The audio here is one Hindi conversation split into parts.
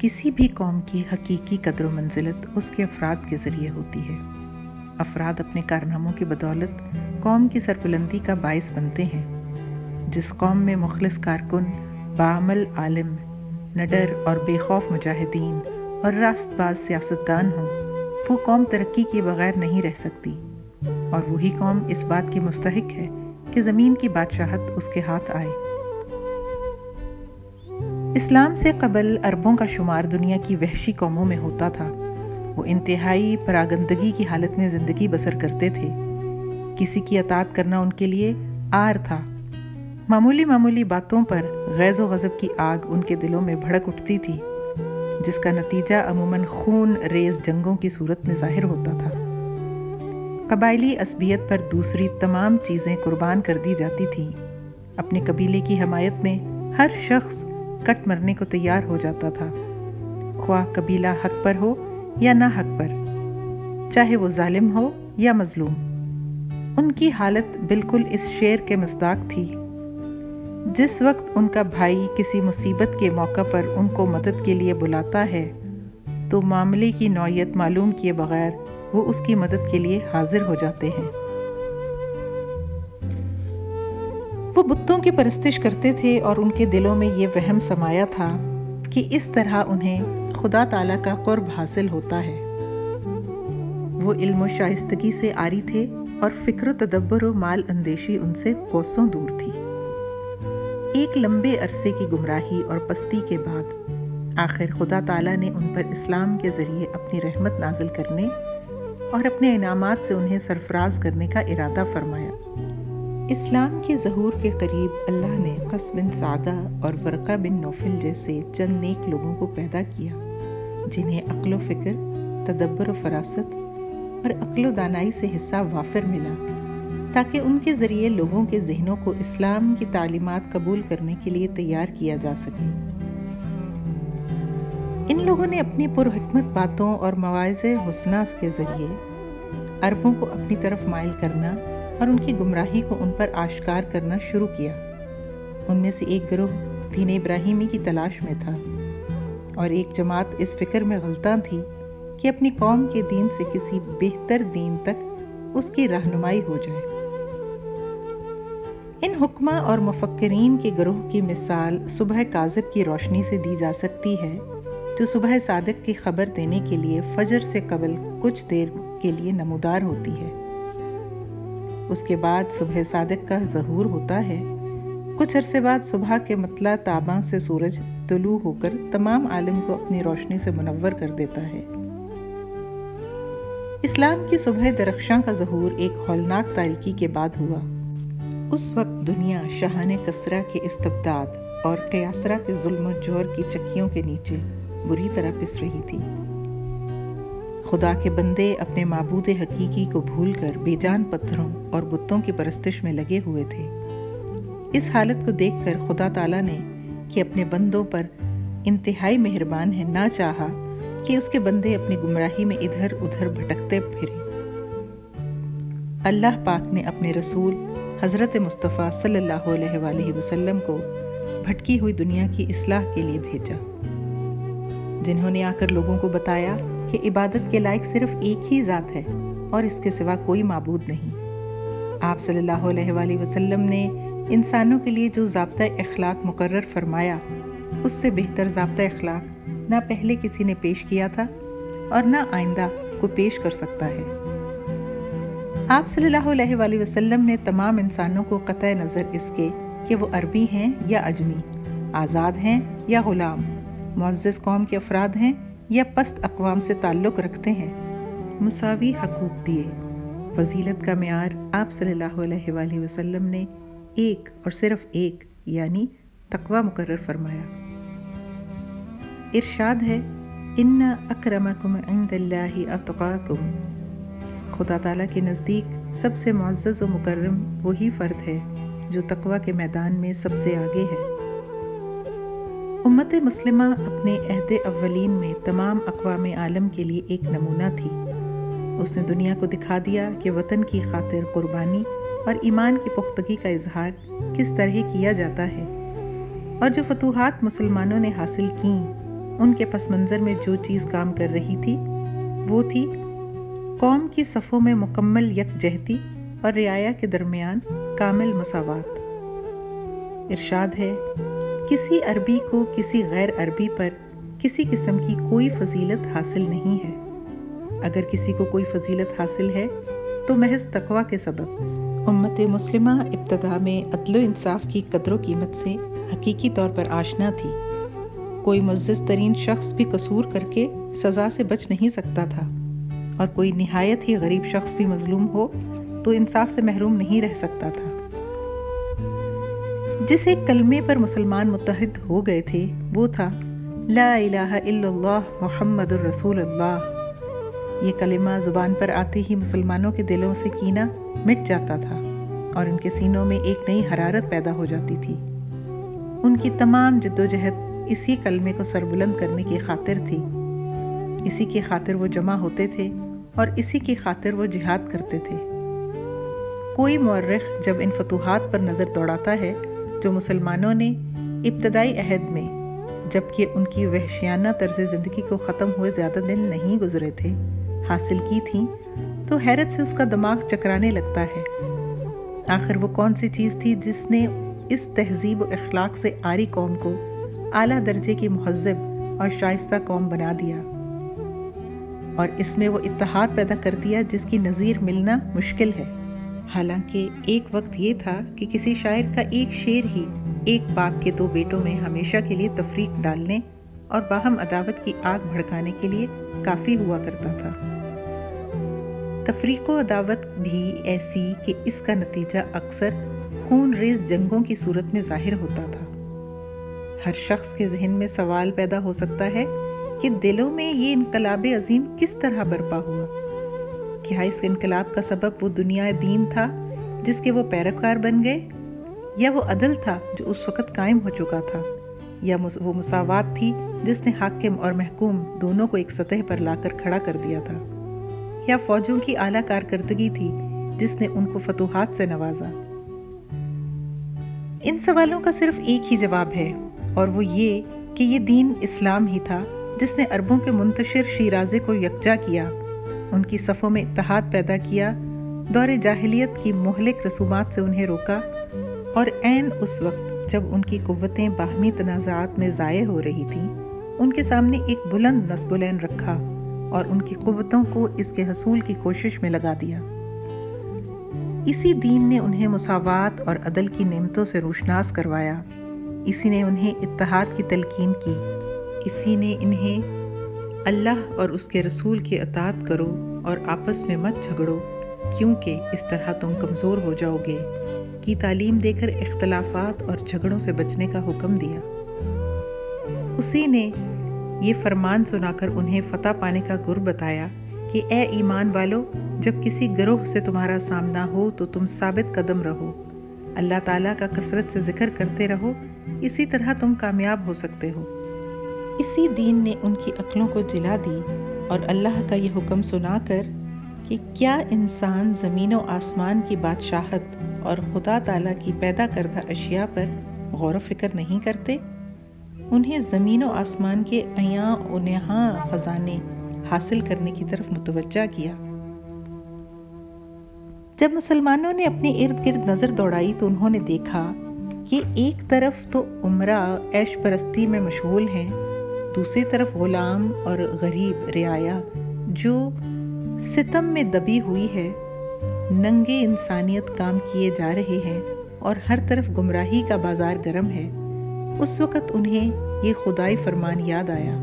किसी भी कौम की हकीकी कदर मंजिलत उसके अफराद के ज़रिए होती है। अफराद अपने कारनामों की बदौलत कौम की सरबुलंदी का बायस बनते हैं, जिस कौम में मुखलस कारकुन बामल आलिम, नडर और बेखौफ मुजाहिदीन और रास्तबाज सियासतदान हों, वो कौम तरक्की के बगैर नहीं रह सकती। और वही कौम इस बात की मुस्तक है कि ज़मीन की बादशाहत उसके हाथ आए। इस्लाम से कबल अरबों का शुमार दुनिया की वहशी कौमों में होता था। वो इंतहाई परागंदगी की हालत में ज़िंदगी बसर करते थे। किसी की अतात करना उनके लिए आर था। मामूली मामूली बातों पर गैज़ गज़ब की आग उनके दिलों में भड़क उठती थी, जिसका नतीजा अमूमन खून रेज जंगों की सूरत में ज़ाहिर होता था। कबायली असबियत पर दूसरी तमाम चीज़ें कुर्बान कर दी जाती थीं। अपने कबीले की हमायत में हर शख्स कट मरने को तैयार हो जाता था। ख्वाह कबीला हक पर हो या ना हक पर, चाहे वो जालिम हो या मजलूम, उनकी हालत बिल्कुल इस शेर के मजदाक थी। जिस वक्त उनका भाई किसी मुसीबत के मौका पर उनको मदद के लिए बुलाता है तो मामले की नौयत मालूम किए बगैर वो उसकी मदद के लिए हाजिर हो जाते हैं। वो बुतों की परस्तिश करते थे और उनके दिलों में ये वहम समाया था कि इस तरह उन्हें खुदा ताला का कुर्ब हासिल होता है। वो इल्म शाइस्तगी से आरी थे और फ़िक्र तदब्बर व माल अंदेशी उनसे कोसों दूर थी। एक लंबे अरसे की गुमराही और पस्ती के बाद आखिर खुदा ताला ने उन पर इस्लाम के ज़रिए अपनी रहमत नाजिल करने और अपने इनामात से उन्हें सरफराज करने का इरादा फरमाया। इस्लाम के जहूर के करीब अल्लाह ने कस बिन सादा और वर्क़ा बिन नौफिल जैसे चंद नेक लोगों को पैदा किया, जिन्हें अक्ल फ़िक्र, तदब्बर फरासत और अक्ल दानाई से हिस्सा वाफिर मिला, ताकि उनके ज़रिए लोगों के जहनों को इस्लाम की तालीमत कबूल करने के लिए तैयार किया जा सके। इन लोगों ने अपनी पुरहकमत बातों और मवाज़ हसना के ज़रिए अरबों को अपनी तरफ़ माइल करना और उनकी गुमराही को उन पर आश्कार करना शुरू किया। उनमें से एक गिरोह दीन इब्राहिमी की तलाश में था और एक जमात इस फ़िक्र में गलता थी कि अपनी कौम के दीन से किसी बेहतर दीन तक उसकी रहनुमाई हो जाए। इन हुक्मा और मुफक्रीन के ग्रोह की मिसाल सुबह काजिब की रोशनी से दी जा सकती है, जो सुबह सादक की खबर देने के लिए फजर से कबल कुछ देर के लिए नमोदार होती है। उसके बाद सुबह सादक का जहूर होता है। कुछ अरसे बाद सुबह के मतला ताबा से सूरज तुलू होकर तमाम आलम को अपनी रोशनी से मुनवर कर देता है। इस्लाम की सुबह दरख्शां का जहूर एक हौलनाक तारीकी के बाद हुआ। उस वक्त दुनिया शहान कसरा के इस्तबदाद और कयासरा के जुल्म ज़ोर की चक्कियों के नीचे बुरी तरह पिस रही थी। खुदा के बंदे अपने मबूद हकीकी को भूलकर बेजान पत्थरों और बुतों की परस्तिश में लगे हुए थे। इस हालत को देखकर खुदा ताला ने कि अपने बंदों पर इंतहाई मेहरबान है, ना चाहा कि उसके बंदे अपनी गुमराही में इधर उधर भटकते फिरे। अल्लाह पाक ने अपने रसूल हज़रत मुस्तफ़ा सल्लल्लाहु अलैहि वसल्लम को भटकी हुई दुनिया की इसलाह के लिए भेजा, जिन्होंने आकर लोगों को बताया कि इबादत के लायक सिर्फ़ एक ही ज़ात है और इसके सिवा कोई मबूद नहीं। आप सल्लल्लाहु अलैहि वसल्लम ने इंसानों के लिए जो जबता अखलाक मुकर फरमाया, उससे बेहतर जबता अखलाक ना पहले किसी ने पेश किया था और ना आइंदा को पेश कर सकता है। आप सल्लल्लाहु अलैहि वसल्लम ने तमाम इंसानों को कत नज़र इसके कि वो अरबी हैं या अजमी, आज़ाद हैं या ग़ुलाम मुआज़ कौम के अफराद हैं या पस्त अकवाम से ताल्लुक़ रखते हैं। मसावी हकूक़ दिए। फजीलत का मैार आप वसल्लम ने एक और सिर्फ़ एक, यानी तकवा मुकर फरमाया। इरशाद है, इन्ना अक्रमकुम खुदा ताला के नज़दीक सबसे मुआज़ व मुकर्रम वही फ़र्द है, जो तकवा के मैदान में सबसे आगे है। उम्मत मुस्लिमा अपने अहद अव्वलीन में तमाम अकवाम आलम के लिए एक नमूना थी। उसने दुनिया को दिखा दिया कि वतन की खातिर कुर्बानी और ईमान की पुख्तगी का इजहार किस तरह किया जाता है। और जो फतूहत मुसलमानों ने हासिल की, उनके पस मंज़र में जो चीज़ काम कर रही थी, वो थी कौम की सफ़ों में मुकम्मल यकजहती और रियाया के दरमियान कामिल मसावत। इरशाद है किसी अरबी को किसी गैर अरबी पर किसी किस्म की कोई फजीलत हासिल नहीं है। अगर किसी को कोई फजीलत हासिल है तो महज तकवा के सबब। उम्मत मुस्लिमा इब्तदा में अदल इंसाफ की कदर कीमत से हकीकी तौर पर आशना थी। कोई मुज्ज़ तरीन शख्स भी कसूर करके सज़ा से बच नहीं सकता था। और कोई नहायत ही गरीब शख्स भी मजलूम हो तो इंसाफ से महरूम नहीं रह सकता था। जिस कलमे पर मुसलमान मुतहद हो गए थे, वो था, ला इलाहा इल्लल्लाह मुहम्मदुर रसूलुल्लाह। ये कलिमा ज़ुबान पर आते ही मुसलमानों के दिलों से कीना मिट जाता था और उनके सीनों में एक नई हरारत पैदा हो जाती थी। उनकी तमाम जद्दोजहद इसी कलमे को सरबुलंद करने की खातिर थी। इसी की खातिर वो जमा होते थे और इसी की खातिर वो जिहाद करते थे। कोई मौरख जब इन फतूहत पर नज़र दौड़ाता है जो मुसलमानों ने इब्तदाई अहद में, जबकि उनकी वहशियाना तर्ज ज़िंदगी को ख़त्म हुए ज़्यादा दिन नहीं गुजरे थे, हासिल की थी तो हैरत से उसका दिमाग चकराने लगता है। आखिर वो कौन सी चीज़ थी जिसने इस तहजीब अखलाक से आरी कौम को आला दर्जे की महजब और शाइस्ता कौम बना दिया? और इसमें वो इतिहाद पैदा कर दिया जिसकी नज़ीर मिलना मुश्किल है। हालाँकि एक वक्त ये था कि किसी शायर का एक शेर ही एक बाप के दो बेटों में हमेशा के लिए तफरीक डालने और बाहम अदावत की आग भड़काने के लिए काफ़ी हुआ करता था। तफरीक अदावत भी ऐसी कि इसका नतीजा अक्सर खून रेज जंगों की सूरत में ज़ाहिर होता था। हर शख्स के जहन में सवाल पैदा हो सकता है कि दिलों में ये इनकलाब अजीम किस तरह बर्पा हुआ? क्या इस इनकलाब का सबब वो दुनिया दीन था, जिसके वो पैरकार बन गए, या वो अदल था जो उस वक़्त कायम हो चुका था, या वो मुसावात थी जिसने हाकिम और महकूम दोनों को एक सतह पर लाकर खड़ा कर दिया था, या फौजों की आला कारकर्दगी थी जिसने उनको फतूहात से नवाजा। इन सवालों का सिर्फ़ एक ही जवाब है, और वो ये कि ये दीन इस्लाम ही था जिसने अरबों के मुंतशिर शीराजे को यकजा किया उनकी सफ़ों में इतहाद पैदा किया, दौर जाहिलियत की मोहलिक रसूमात से उन्हें रोका और एन उस वक्त जब उनकी कुतें बाहमी तनाज़ात में ज़ाय हो रही थीं, उनके सामने एक बुलंद नस्बुलैन रखा और उनकी कुतों को इसके हसूल की कोशिश में लगा दिया। इसी दीन ने उन्हें मुसावात और अदल की नेमतों से रोशनास करवाया। इसी ने उन्हें इत्तेहाद की तलकीन की। इसी ने इन्हें अल्लाह और उसके रसूल की अतात करो और आपस में मत झगड़ो, क्योंकि इस तरह तुम कमज़ोर हो जाओगे। की तालीम देकर इख्तलाफात और झगड़ों से बचने का हुक्म दिया। उसी ने ये फरमान सुनाकर उन्हें फ़तह पाने का गुर बताया कि, ए ईमान वालो, जब किसी गिरोह से तुम्हारा सामना हो तो तुम साबित कदम रहो। अल्लाह ताला का कसरत से ज़िक्र करते रहो। इसी तरह तुम कामयाब हो सकते हो। इसी दीन ने उनकी अक्लों को जिला दी और अल्लाह का ये हुक्म सुनाकर कि क्या इंसान ज़मीन व आसमान की बादशाहत और खुदा ताला की पैदा करदा अशिया पर गौर फ़िक्र नहीं करते? उन्हें ज़मीन व आसमान के अया उनहा ख़जाने हासिल करने की तरफ़ मुतवजा किया। जब मुसलमानों ने अपने इर्द गिर्द नज़र दौड़ाई तो उन्होंने देखा कि एक तरफ़ तो उम्रा ऐश परस्ती में मशगूल हैं दूसरी तरफ़ गुलाम और गरीब रियाया, जो सितम में दबी हुई है, नंगे इंसानियत काम किए जा रहे हैं और हर तरफ़ गुमराही का बाज़ार गर्म है। उस वक़्त उन्हें ये खुदाई फरमान याद आया।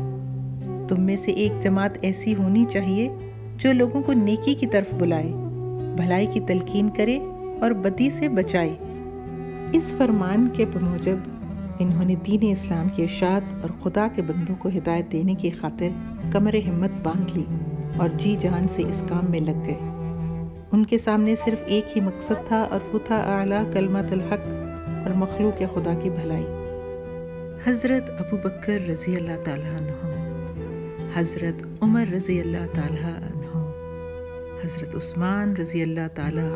तुम में से एक जमात ऐसी होनी चाहिए, जो लोगों को नेकी की तरफ़ बुलाए, भलाई की तलकीन करे और बदी से बचाए। इस फरमान के मुजब इन्होंने दीन इस्लाम की इशात और खुदा के बंदों को हिदायत देने की खातिर कमर हिम्मत बाँध ली और जी जान से इस काम में लग गए। उनके सामने सिर्फ़ एक ही मकसद था और वो था आला कलमतलहक और मखलूक खुदा की भलाई। हज़रत अबू बकर रज़ी अल्लाह तहो हज़रत उमर रज़ी अल्लाह तहो हज़रत उस्मान रज़ी अल्लाह तहो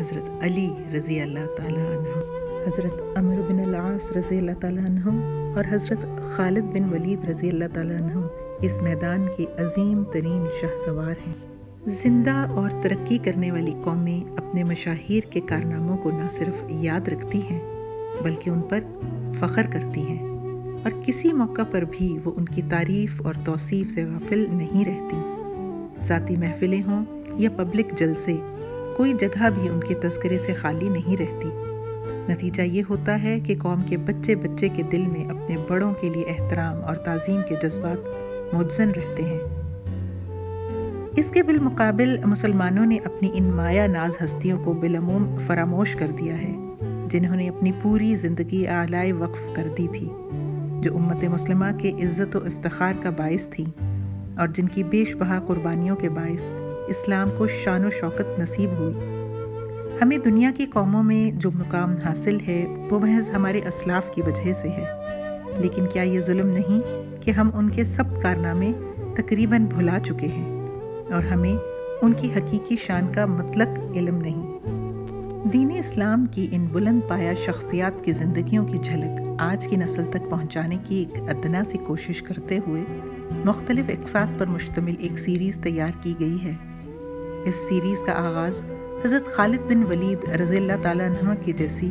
हज़रत अली रज़ी अल्लाह तहो हज़रत अमर बिन अलास रज़ी अल्लाह और हज़रत खालिद बिन वलीद रज़ी अल्लाह तु इस मैदान के अजीम तरीन शाहसवार हैं। ज़िंदा और तरक्की करने वाली कौमें अपने मशाहिर के कारनामों को न सिर्फ़ याद रखती हैं, बल्कि उन पर फ़ख्र करती हैं और किसी मौका पर भी वो उनकी तारीफ़ और तोसीफ़ से गाफिल नहीं रहती। ज़ाती महफिलें हों या पब्लिक जलसे, कोई जगह भी उनके तस्करे से खाली नहीं रहती। नतीजा ये होता है कि कौम के बच्चे बच्चे के दिल में अपने बड़ों के लिए एहतराम और तज़ीम के जज्बात मुजन रहते हैं। इसके बिलमुकाबिल मुसलमानों ने अपनी इन माया नाज हस्तियों को बिलमूम फरामोश कर दिया है, जिन्होंने अपनी पूरी ज़िंदगी आलाए वक्फ कर दी थी, जो उम्मत मुसलमा के इज़्ज़त व इफ्तार का बायस थी और जिनकी बेशबहा कुर्बानियों के बायस इस्लाम को शान शौकत नसीब हुई। हमें दुनिया की कौमों में जो मुकाम हासिल है, वो महज हमारे असलाफ की वजह से है। लेकिन क्या ये जुल्म नहीं कि हम उनके सब कारनामे तकरीबन भुला चुके हैं और हमें उनकी हकीकी शान का मतलब इलम नहीं? दीन इस्लाम की इन बुलंद पाया शख्सियात की ज़िंदगियों की झलक आज की नस्ल तक पहुँचाने की एक अदना सी कोशिश करते हुए मुख्तलिफ़ अकसात पर मुश्तमिल एक सीरीज़ तैयार की गई है। इस सीरीज़ का आगाज़ हज़रत खालिद बिन वलीद रज़ी तह की जैसी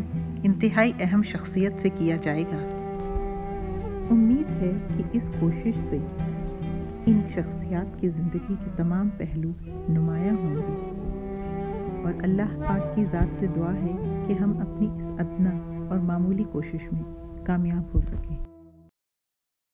इंतहाई अहम शख्सियत से किया जाएगा। उम्मीद है कि इस कोशिश से इन शख्सियात की ज़िंदगी के तमाम पहलू नुमाया होंगे। और अल्लाह पाक की ज़ात से दुआ है कि हम अपनी इस अदना और मामूली कोशिश में कामयाब हो सकें।